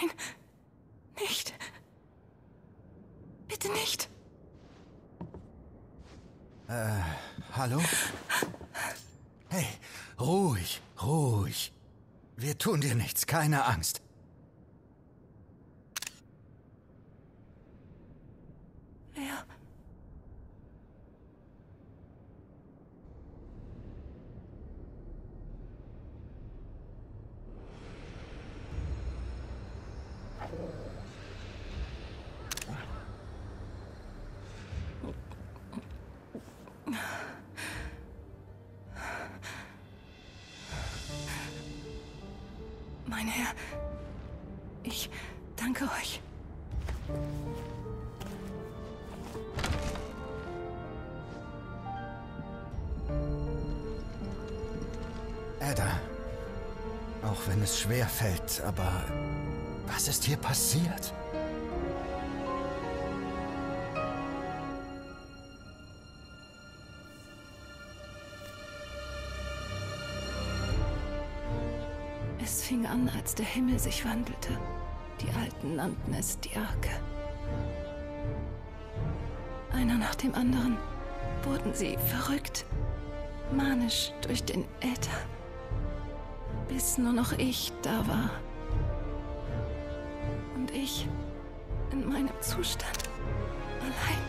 Nein. Nicht. Bitte nicht. Äh, hallo? Hey, ruhig, ruhig. Wir tun dir nichts, keine Angst. Wer? Mein Herr, ich danke euch. Ada, auch wenn es schwer fällt, aber was ist hier passiert? Fing an, als der Himmel sich wandelte. Die Alten nannten es die Arke. Einer nach dem anderen wurden sie verrückt, manisch durch den Äther, bis nur noch ich da war. Und ich in meinem Zustand, allein.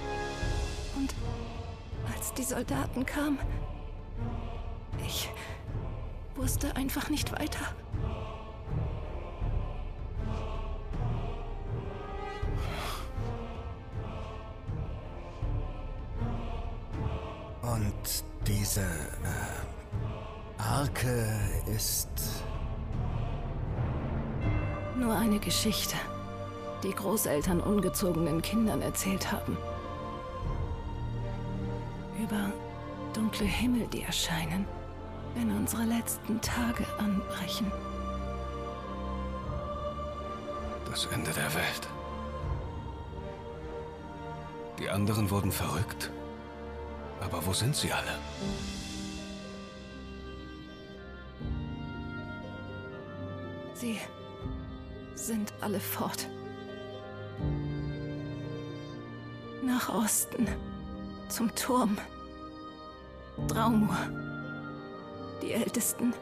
Und als die Soldaten kamen, ich wusste einfach nicht weiter. Und diese äh, Arke ist... Nur eine Geschichte, die Großeltern ungezogenen Kindern erzählt haben. Über dunkle Himmel, die erscheinen, wenn unsere letzten Tage anbrechen. Das Ende der Welt. Die anderen wurden verrückt. Aber wo sind sie alle? Sie sind alle fort. Nach Osten, zum Turm. Draumur. Die Ältesten.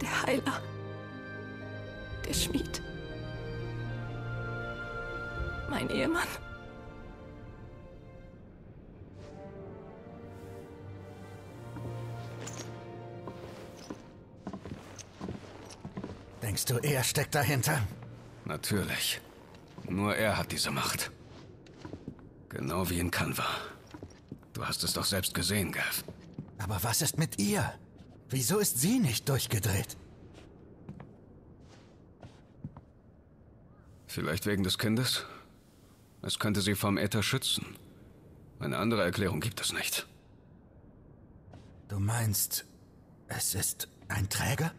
Der Heiler. Der Schmied. Mein Ehemann. Du, er steckt dahinter? Natürlich. Nur er hat diese Macht. Genau wie in Kanva. Du hast es doch selbst gesehen, Gav. Aber was ist mit ihr? Wieso ist sie nicht durchgedreht? Vielleicht wegen des Kindes? Es könnte sie vom Äther schützen. Eine andere Erklärung gibt es nicht. Du meinst, es ist ein Träger?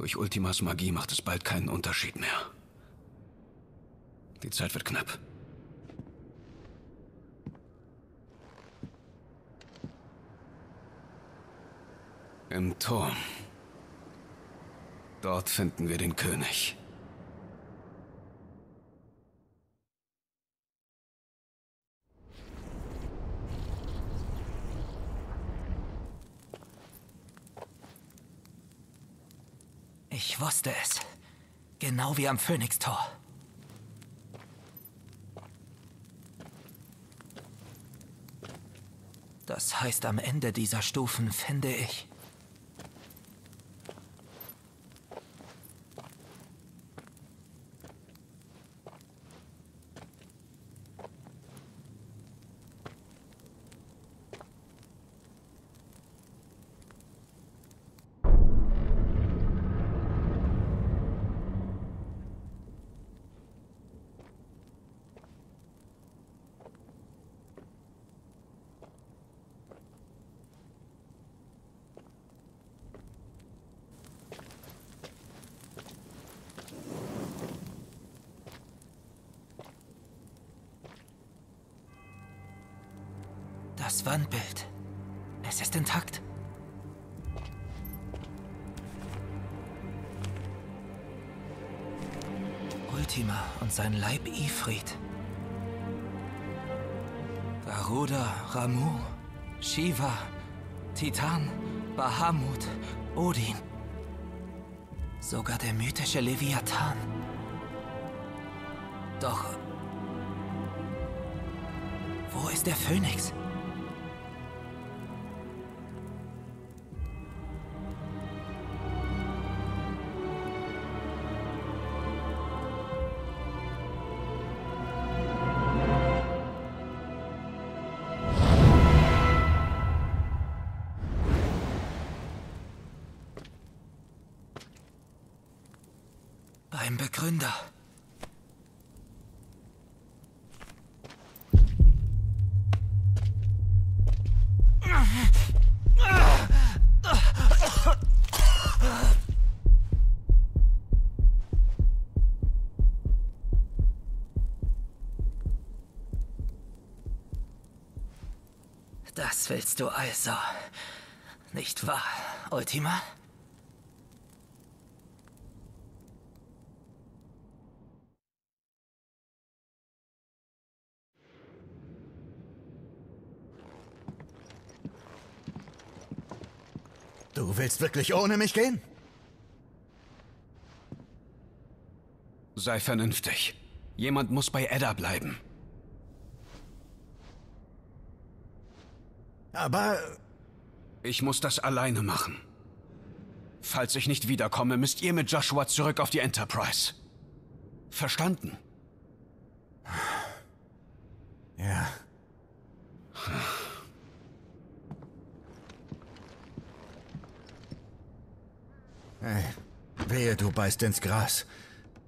Durch Ultimas Magie macht es bald keinen Unterschied mehr. Die Zeit wird knapp. Im Turm. Dort finden wir den König. Ich wusste es. Genau wie am Phönixtor. Das heißt, am Ende dieser Stufen finde ich. Das Wandbild. Es ist intakt. Ultima und sein Leib Ifrit. Garuda, Ramu, Shiva, Titan, Bahamut, Odin. Sogar der mythische Leviathan. Doch... Wo ist der Phönix? Beim Begründer. Das willst du also. Nicht wahr, Ultima? Du willst wirklich ohne mich gehen? Sei vernünftig. Jemand muss bei Edda bleiben. Aber Ich muss das alleine machen. Falls ich nicht wiederkomme, müsst ihr mit Joshua zurück auf die Enterprise. Verstanden? ja. Hey, wehe, du beißt ins Gras.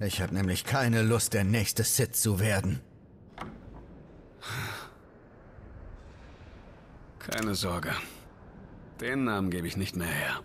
Ich habe nämlich keine Lust, der nächste Sith zu werden. Keine Sorge. Den Namen gebe ich nicht mehr her.